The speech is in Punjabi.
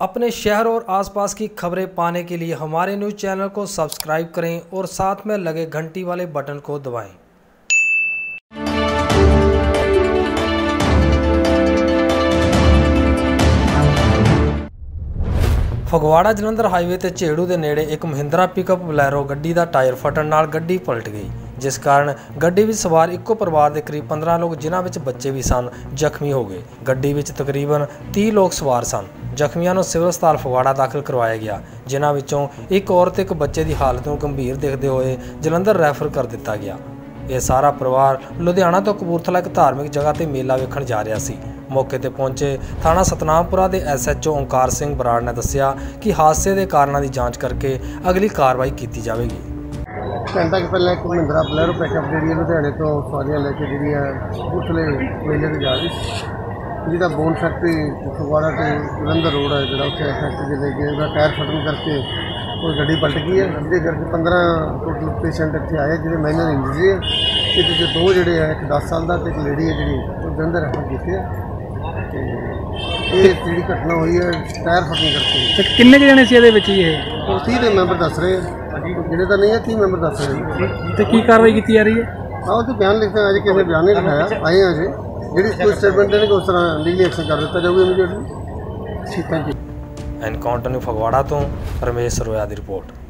अपने शहर और आसपास की खबरें पाने के लिए हमारे न्यूज़ चैनल को सब्सक्राइब करें और साथ में लगे घंटी वाले बटन को दबाएं ਫਗਵਾੜਾ ਜਲੰਧਰ ਹਾਈਵੇ ਤੇ ਝੇੜੂ ਦੇ ਨੇੜੇ ਇੱਕ ਮਹਿੰਦਰਾ ਪਿਕਅਪ ਬਲੈਰੋ ਗੱਡੀ ਦਾ ਟਾਇਰ ਫਟਣ ਨਾਲ ਗੱਡੀ ਪਲਟ ਗਈ ਜਿਸ ਕਾਰਨ ਗੱਡੀ ਵਿੱਚ ਸਵਾਰ ਇੱਕੋ ਪਰਿਵਾਰ ਦੇ ਕਰੀਬ 15 ਲੋਕ ਜਿਨ੍ਹਾਂ ਵਿੱਚ ਬੱਚੇ ਵੀ ਸਨ ਜ਼ਖਮੀ ਹੋ ਗਏ ਗੱਡੀ ਵਿੱਚ ਤਕਰੀਬਨ 30 ਲੋਕ ਸਵਾਰ ਸਨ ਜ਼ਖਮੀਆਂ ਨੂੰ ਸਿਵਲ ਹਸਪਤਾਲ ਫਗਵਾੜਾ ਦਾਖਲ ਕਰਵਾਇਆ ਗਿਆ, ਜਿਨ੍ਹਾਂ ਵਿੱਚੋਂ ਇੱਕ ਔਰਤ ਇੱਕ ਬੱਚੇ ਦੀ ਹਾਲਤ ਨੂੰ ਗੰਭੀਰ ਦੇਖਦੇ ਹੋਏ ਜਲੰਧਰ ਰੈਫਰ ਕਰ ਦਿੱਤਾ ਗਿਆ। ਇਹ ਸਾਰਾ ਪਰਿਵਾਰ ਲੁਧਿਆਣਾ ਤੋਂ ਕਪੂਰਥਲਾ ਇੱਕ ਧਾਰਮਿਕ ਜਗ੍ਹਾ ਤੇ ਮੇਲਾ ਵੇਖਣ ਜਾ ਰਿਹਾ ਸੀ। ਮੌਕੇ ਤੇ ਪਹੁੰਚੇ ਥਾਣਾ ਸਤਨਾਮਪੁਰਾ ਦੇ ਐਸਐਚਓ ਓਂਕਾਰ ਸਿੰਘ ਬਰਾੜ ਨੇ ਦੱਸਿਆ ਕਿ ਹਾਦਸੇ ਦੇ ਕਾਰਨਾਂ ਦੀ ਜਾਂਚ ਕਰਕੇ ਅਗਲੀ ਕਾਰਵਾਈ ਕੀਤੀ ਜਾਵੇਗੀ। ਘੰਟਾ ਕਿ ਪਹਿਲਾਂ ਇੱਕ ਮਹਿੰਦਰਾ ਬਲੈਰੋ ਪਿਕਅਪ ਜਿਹੜੀ ਲੁਧਿਆਣੇ ਤੋਂ ਸਵਾਰੀਆਂ ਲੈ ਕੇ ਜਿਹੜੀ ਹੈ ਉਤਲੇ ਮੇਲੇ ਤੇ ਜਾ ਰਹੀ ਸੀ ਜਿਹਦਾ ਬੋਨ ਫੈਕਟਰੀ ਫਗਵਾੜਾ ਤੇ ਜਲੰਧਰ ਰੋਡ ਹੈ ਜਿਹੜਾ ਉੱਥੇ ਫੈਕਟਰੀ ਦੇ ਲੈ ਕੇ ਉਹਦਾ ਟਾਇਰ ਫਟਣ ਕਰਕੇ ਉਹ ਗੱਡੀ ਪਲਟ ਗਈ ਹੈ। ਜਿਹਦੇ ਕਰਕੇ 15 ਟੋਟਲ ਪੇਸ਼ੈਂਟ ਇੱਥੇ ਆਏ ਜਿਹਦੇ ਮਾਈਨਰ ਇੰਜਰੀ ਹੈ ਇਹਦੇ ਵਿੱਚ ਦੋ ਜਿਹੜੇ ਆ ਇੱਕ 10 ਸਾਲ ਦਾ ਤੇ ਇੱਕ ਲੇਡੀ ਹੈ ਜਿਹੜੀ ਉਹ ਜਲੰਧਰ ਰੈਫਰ ਕੀਤੀ ਹੈ ਤੇ ਇਹ ਜਿਹੜੀ ਘਟਨਾ ਹੋਈ ਹੈ ਟਾਇਰ ਫਟਣ ਕਰਕੇ। ਤੇ ਕਿੰਨੇ ਕੁ ਜਣੇ ਸੀ ਇਹਦੇ ਵਿੱਚ ਜੀ ਇਹ? ਉਹ 30 ਦੇ ਮੈਂਬਰ ਦੱਸ ਰਹੇ ਆ। ਜਿਹੜੇ ਤਾਂ ਨਹੀਂ ਹੈ 30 ਮੈਂਬਰ ਦੱਸ ਰਹੇ ਨੇ ਤੇ ਕੀ ਕਾਰਵਾਈ ਕੀਤੀ ਜਾ ਰਹੀ ਹੈ? ਆਓ ਤੇ ਬਿਆਨ ਲਿਖਦੇ ਅਜੇ ਕਿਸੇ ਬਿਆਨ ਨਹੀਂ ਲਿਖਾਇਆ। ਆਏ ਹਾਂ ਅਜੇ। ਜਿਹੜੀ ਕੋਈ ਸਟੇਟਮੈਂਟ ਦੇਣਗੇ ਉਸ ਤਰ੍ਹਾਂ ਲੀਗਲੀ ਐਕਸ਼ਨ ਕਰ ਦਿੱਤਾ ਜਾਊਗਾ ਇਮੀਡੀਏਟਲੀ ਠੀਕ ਹੈ ਜੀ ਐਨਕਾਊਂਟਰ ਨੂੰ ਫਗਵਾੜਾ ਤੋਂ ਰਮੇਸ਼ ਸਰੋਇਆ ਦੀ ਰਿਪੋਰਟ